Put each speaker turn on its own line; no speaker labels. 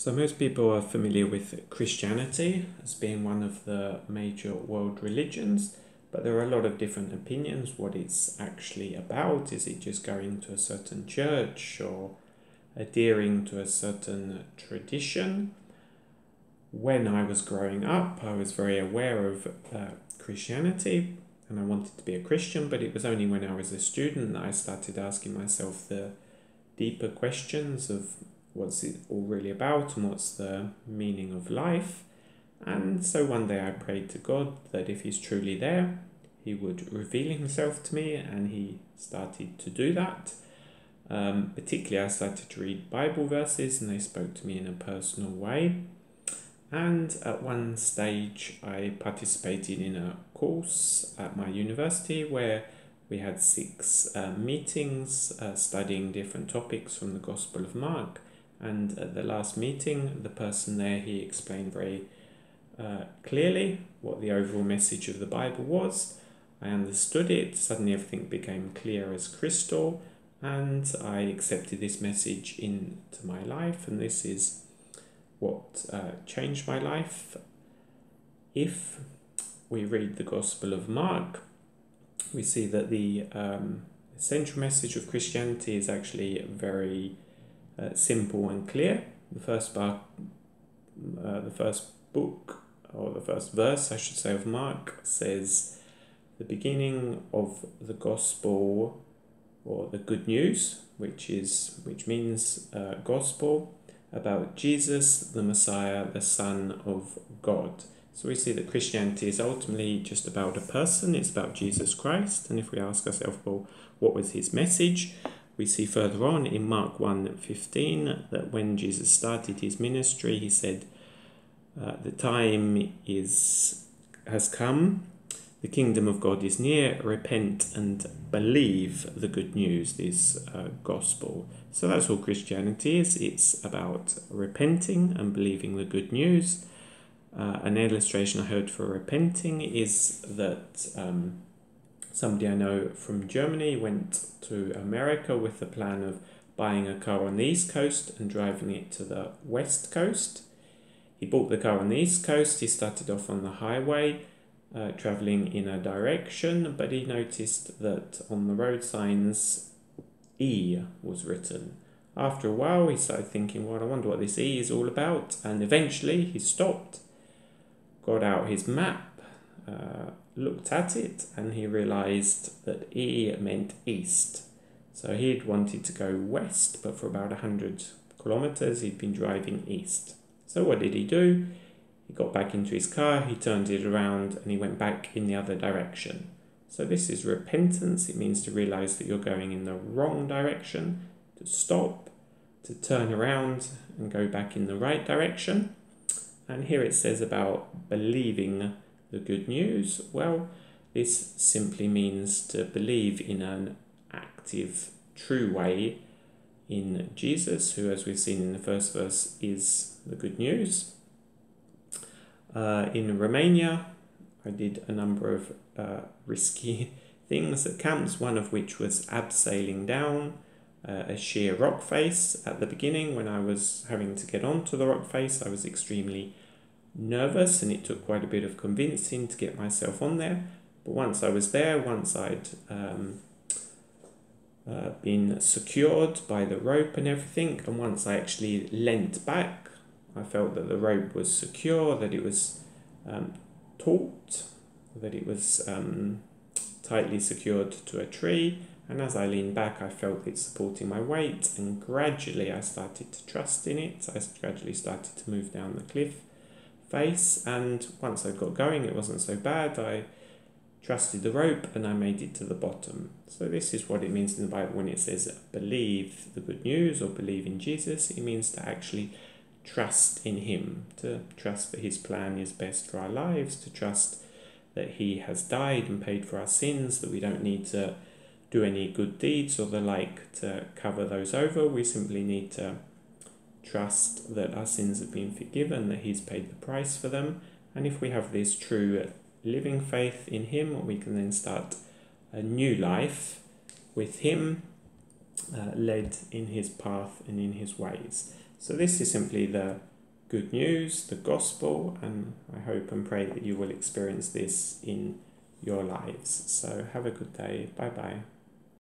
So, most people are familiar with Christianity as being one of the major world religions, but there are a lot of different opinions what it's actually about. Is it just going to a certain church or adhering to a certain tradition? When I was growing up, I was very aware of uh, Christianity and I wanted to be a Christian, but it was only when I was a student that I started asking myself the deeper questions of what's it all really about and what's the meaning of life. And so one day I prayed to God that if He's truly there, He would reveal Himself to me, and He started to do that. Um, particularly, I started to read Bible verses, and they spoke to me in a personal way. And at one stage, I participated in a course at my university where we had six uh, meetings uh, studying different topics from the Gospel of Mark. And at the last meeting, the person there he explained very uh, clearly what the overall message of the Bible was. I understood it. Suddenly, everything became clear as crystal, and I accepted this message into my life. And this is what uh, changed my life. If we read the Gospel of Mark, we see that the um, essential message of Christianity is actually very uh, simple and clear. The first bar, uh, the first book or the first verse, I should say, of Mark says, "The beginning of the gospel, or the good news, which is which means uh, gospel about Jesus, the Messiah, the Son of God." So we see that Christianity is ultimately just about a person. It's about Jesus Christ, and if we ask ourselves, well, what was his message? We see further on in Mark 1:15 that when Jesus started his ministry, he said, uh, "The time is has come. The kingdom of God is near. Repent and believe the good news, this uh, gospel." So that's all Christianity is. It's about repenting and believing the good news. Uh, an illustration I heard for repenting is that um, Somebody I know from Germany went to America with the plan of buying a car on the East Coast and driving it to the West Coast. He bought the car on the East Coast, he started off on the highway, uh, traveling in a direction, but he noticed that on the road signs, E was written. After a while, he started thinking, well, I wonder what this E is all about, and eventually he stopped, got out his map, uh, looked at it and he realized that E meant east. So he'd wanted to go west, but for about 100 kilometers he'd been driving east. So what did he do? He got back into his car, he turned it around, and he went back in the other direction. So this is repentance. It means to realize that you're going in the wrong direction, to stop, to turn around and go back in the right direction. And here it says about believing the good news? Well, this simply means to believe in an active, true way in Jesus, who, as we've seen in the first verse, is the good news. Uh, in Romania, I did a number of uh, risky things at camps, one of which was abseiling down uh, a sheer rock face. At the beginning, when I was having to get onto the rock face, I was extremely nervous and it took quite a bit of convincing to get myself on there. But once I was there, once I'd um, uh, been secured by the rope and everything, and once I actually leant back, I felt that the rope was secure, that it was um, taut, that it was um, tightly secured to a tree. And as I leaned back, I felt it supporting my weight, and gradually I started to trust in it. I gradually started to move down the cliff face. And once I got going, it wasn't so bad. I trusted the rope and I made it to the bottom. So, this is what it means in the Bible when it says believe the good news or believe in Jesus. It means to actually trust in Him, to trust that His plan is best for our lives, to trust that He has died and paid for our sins, that we don't need to do any good deeds or the like to cover those over. We simply need to trust that our sins have been forgiven, that He's paid the price for them. And if we have this true living faith in Him, we can then start a new life with Him, uh, led in His path and in His ways. So, this is simply the good news, the gospel, and I hope and pray that you will experience this in your lives. So, have a good day. Bye bye.